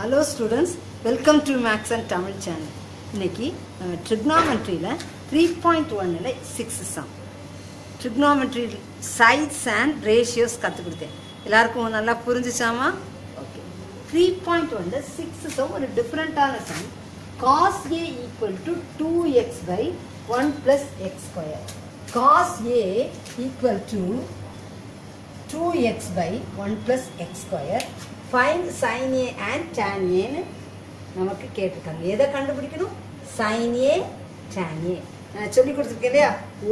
Hello students welcome to maths and Tamil channel இன்னைக்கு நம்ம ட்ரிக்னாமெட்ரியில் த்ரீ பாயிண்ட் ஒன்னில் six sum trigonometry sides and ratios கற்றுக் கொடுத்தேன். எல்லாருக்கும் நல்லா புரிஞ்சுச்சாமா? ஓகே த்ரீ பாயிண்ட் ஒன்ல சிக்ஸ் சம் ஒரு டிஃப்ரெண்ட்டான sum cos A equal to two x by one plus x square cos A equal to 2x by 1 plus x square. find find sin A and A ன்னு நமக்கு கேட்டிருக்காங்க எதை கண்டுபிடிக்கணும்? Sin A tan A. நான் சொல்லி கொடுத்துருக்கேன் இல்லையா?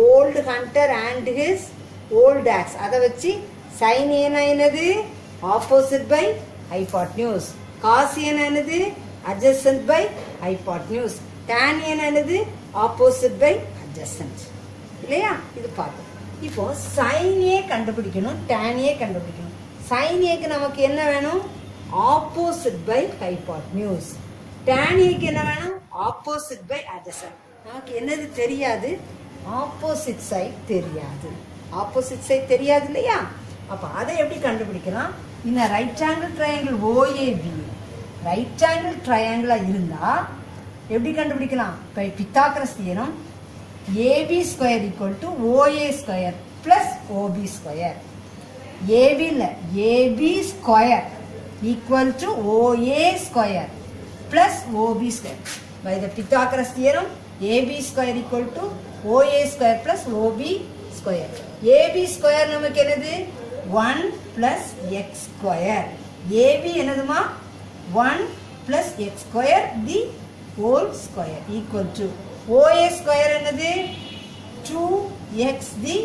Old hunter and his old ox அதை வச்சு sin A என்னது? ஆப்போசிட் பை ஹைபாட்னியூஸ் காஸ் ஏனா என்னது? adjacent by hypotenuse tan A னா என்னது? Opposite by adjacent. இல்லையா? இது பார்த்தோம் இப்போ சைன் ஏ கண்டுபிடிக்கணும் tan ஏ கண்டுபிடிக்கணும். சைன் ஏக்கு நமக்கு என்ன வேணும்? ஆப்போசிட் பை ஹைபாட்னியூஸ் டேன் ஏக்கு என்ன வேணும்? ஆப்போசிட் பை adjacent நமக்கு என்னது தெரியாது? ஆப்போசிட் சைட் தெரியாது. ஆப்போசிட் சைட் தெரியாது இல்லையா? அப்போ அதை எப்படி கண்டுபிடிக்கலாம்? இந்த right angle triangle OAB right angle ட்ரையாங்கிளாக இருந்தால் எப்படி கண்டுபிடிக்கலாம்? இப்போ Pythagoras theorem AB square equal to OA square plus OB square AB இல்லை AB square equal to OA square plus OB square by the Pythagoras theorem AB square equal to OA square plus OB square AB square நமக்கு என்னது one plus x square AB என்னதுமா one plus x square the whole square equal to OA square என்னது two x the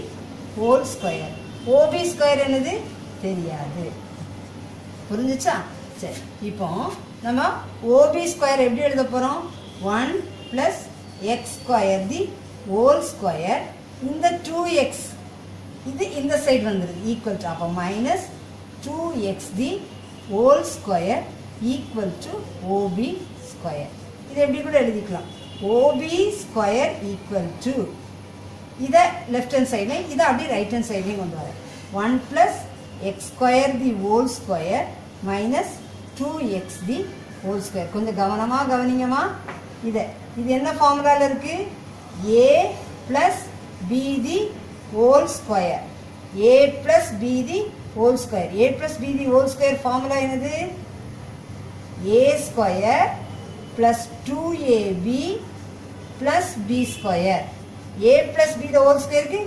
whole square OB square என்னது? தெரியாது. புரிஞ்சுச்சா? சரி இப்போ நம்ம ஓபி ஸ்கொயர் எப்படி எழுத போகிறோம் one plus x square the whole square இந்த டூ எக்ஸ் இது இந்த சைடு வந்துடுது ஈக்குவல் டு அப்போ minus two x the whole square equal to OB square இது எப்படி கூட எழுதிக்கலாம்? ஓபி ஸ்கொயர் ஈக்குவல் டு இதை லெஃப்ட் ஹேண்ட் சைட்லையும் இதை அப்படியே ரைட் ஹேண்ட் சைட்லையும் கொண்டு வரேன். One plus x square the whole square minus two x the whole square கொஞ்சம் கவனமாக கவனிங்கம்மா. இதை இது என்ன ஃபார்முலாவில் இருக்குது A plus B the whole square A plus B the whole square A plus B the whole square formula என்னது? A square plus two AB plus B square plus b the whole square க்கு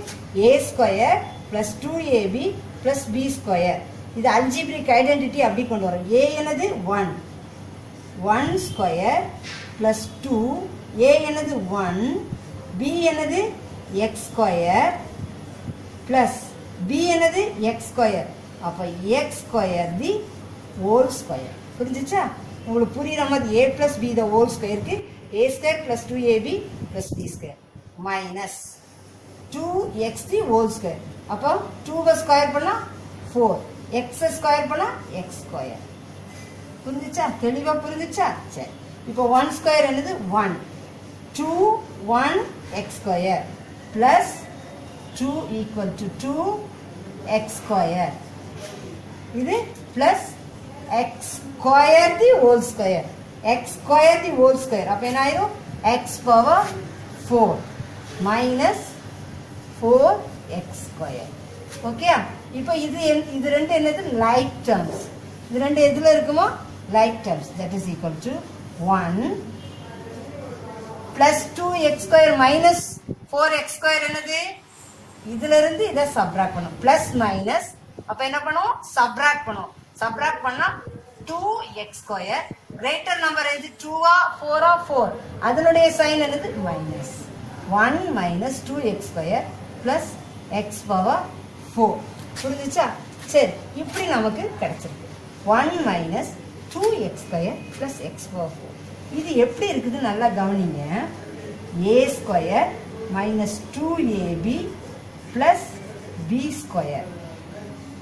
a square plus 2ab plus b square இது algebraic identity அப்படி கொண்டு வரோம் a என்னது 1 1 square plus 2 a என்னது 1 b என்னது x square plus b என்னது x square அப்ப x square தி whole square புரிஞ்சுச்சா உங்களுக்கு புரியுற மாதிரி A plus B the whole ஸ்கொயருக்கு A square plus two AB plus B square minus two x the whole square அப்போ டூவை ஸ்கொயர் பண்ணால் ஃபோர் எக்ஸை ஸ்கொயர் பண்ணால் எக்ஸ் ஸ்கொயர் புரிஞ்சுச்சா? தெளிவாக புரிஞ்சுச்சா? சரி. இப்போ ஒன் ஸ்கொயர் என்னது? One two one x square plus two equal to two x square இது plus x square the whole square. x square the whole square. அப்ப என்ன ஆயிரும்? x power 4 minus 4x square. Okay இப்போ இது இது ரெண்டு என்னது? லைக் டேர்ம்ஸ் இது ரெண்டு எதில் இருக்குமோ? Like terms that is equal to one plus two x square minus four x square என்னது? இதுலேருந்து இதை சப்ராக்ட் பண்ணும். ப்ளஸ் மைனஸ் அப்போ என்ன பண்ணுவோம் சப்ராக்ட் பண்ணுவோம் சப்ராக்ட் பண்ணால் two x square greater number எது டூவா ஃபோரா ஃபோர் அதனுடைய சைன் என்னது? Minus one minus two x square plus x power four புரிஞ்சுச்சா? சரி இப்படி நமக்கு கிடச்சிருக்கு. One minus two x square plus x power four இது எப்படி இருக்குது நல்லா கவனிங்க. A square minus two AB plus B square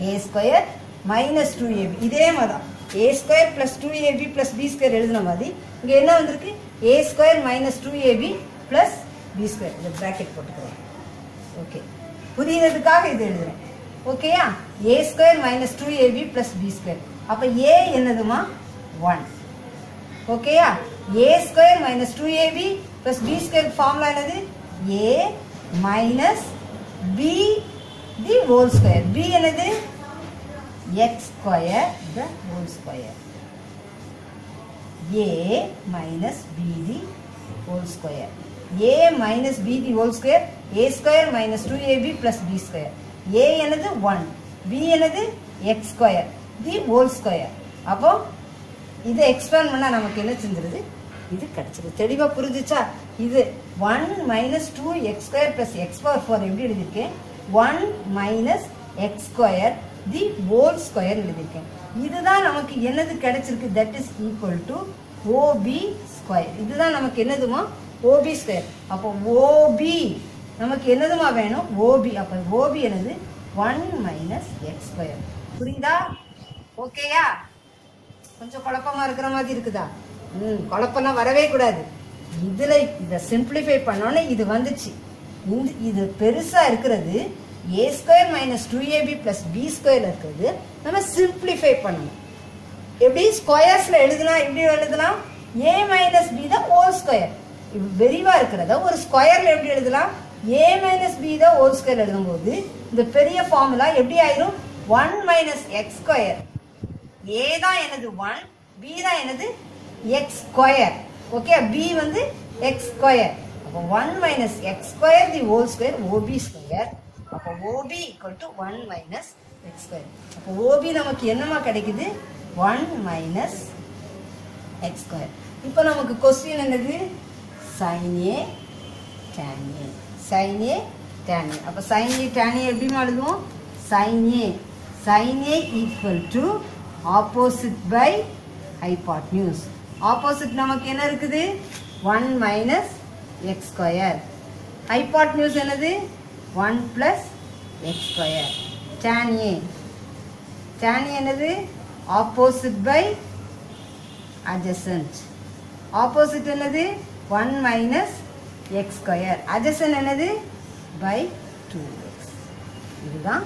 A square minus two AB இதே மாதிரி தான் A square plus two AB plus B square எழுதின மாதிரி இங்கே என்ன வந்திருக்கு? A square minus two AB plus B square இந்த ப்ராக்கெட் போட்டுக்கிறேன் ஓகே புரியுறதுக்காக இது எழுதுறேன். ஓகேயா A square minus two AB plus B square அப்போ ஏ என்னதுமா? ஒன் ஓகேயா A square minus two AB plus B square formula என்னது? A minus B the whole square B என்னது? X square the whole square A minus B the whole square A minus B the whole square A square minus two AB plus B square A எனது one B எனது x square the whole square அப்போ இதை expand பண்ணால் நமக்கு என்ன செஞ்சிருது? இது கிடச்சிது தெளிவாக புரிஞ்சுச்சா? இது one minus two x square plus x power four எப்படி எழுதியிருக்கேன்? One minus x square the whole square எழுதியிருக்கேன். இதுதான் நமக்கு என்னது கிடைச்சிருக்கு? That is equal to OB square இதுதான் நமக்கு என்னதுமா? ஓபி ஸ்கொயர் அப்போ ஓபி நமக்கு என்னதுமா வேணும்? ஓபி அப்போ ஓபி என்னது? ஒன் மைனஸ் எக்ஸ் ஸ்கொயர் புரியுதா? ஓகேயா கொஞ்சம் குழப்பமா இருக்கிற மாதிரி இருக்குதா? ம் குழப்பம்லாம் வரவே கூடாது. இதில் இதை சிம்பிளிஃபை பண்ணோன்னே இது வந்துச்சு. இந்த இது பெருசாக இருக்கிறது. A square minus two AB plus B square இருக்கிறது. நம்ம சிம்பிளிஃபை பண்ணணும். எப்படி? ஸ்கொயர்ஸில் எழுதலாம் எப்படி எழுதலாம். ஏ மைனஸ் பி தான் ஓ ஸ்கொயர் விரிவாக இருக்கிறத ஒரு ஸ்கொயரில் எப்படி எழுதலாம்? ஏ மைனஸ் பி தான் ஹோல் ஸ்கொயர் எழுதும்போது இந்த பெரிய ஃபார்முலா எப்படி ஆயிரும்? One minus x square A தான் எனது ஒன் பி தான் எனது எக்ஸ் ஸ்கொயர் ஓகே பி வந்து எக்ஸ் ஸ்கொயர் அப்போ one minus x square the whole square OB square அப்போ OB equal to one minus x square அப்போ ஓபி நமக்கு என்னமா கிடைக்குது? ஒன் மைனஸ் எக்ஸ் ஸ்கொயர் இப்போ நமக்கு கொஸ்டின் என்னது? Sin A tan A sin A tan A அப்போ சைன் ஏ டேன் ஏ எப்படிமா எழுதுவோம்? Sin A sin A equal to opposite by hypotenuse opposite நமக்கு என்ன இருக்குது? One minus x square hypotenuse என்னது? One plus x square tan A tan என்னது? Opposite by adjacent. Opposite என்னது? One minus x square adjacent என்னது? By two x இதுதான்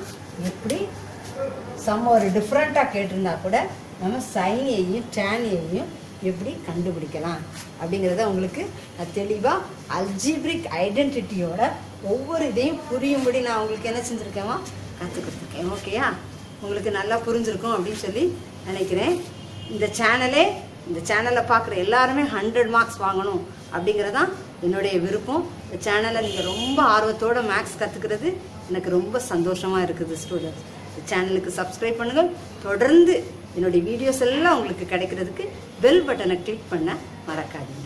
எப்படி some ஒரு டிஃப்ரெண்ட்டாக கேட்டிருந்தா கூட நம்ம சைனையும் டேனையும் எப்படி கண்டுபிடிக்கலாம்? அப்படிங்கிறத உங்களுக்கு நான் தெளிவாக அல்ஜிப்ரிக் ஐடென்டிட்டியோட ஒவ்வொரு இதையும் புரியும்படி நான் உங்களுக்கு என்ன செஞ்சுருக்கேமா கற்றுக் கொடுத்துருக்கேன். ஓகேயா உங்களுக்கு நல்லா புரிஞ்சிருக்கும் அப்படின்னு சொல்லி நினைக்கிறேன். இந்த சேனலே இந்த சேனலை பார்க்குற எல்லாருமே ஹண்ட்ரட் மார்க்ஸ் வாங்கணும். அப்படிங்கிறதான் என்னுடைய விருப்பம். இந்த சேனலை நீங்கள் ரொம்ப ஆர்வத்தோட மேக்ஸ் கற்றுக்கிறது எனக்கு ரொம்ப சந்தோஷமாக இருக்குது ஸ்டூடெண்ட்ஸ் இந்த சேனலுக்கு சப்ஸ்கிரைப் பண்ணுங்கள் தொடர்ந்து என்னுடைய வீடியோஸ் எல்லாம் உங்களுக்கு கிடைக்கிறதுக்கு பெல் பட்டனை கிளிக் பண்ண மறக்காதீங்க.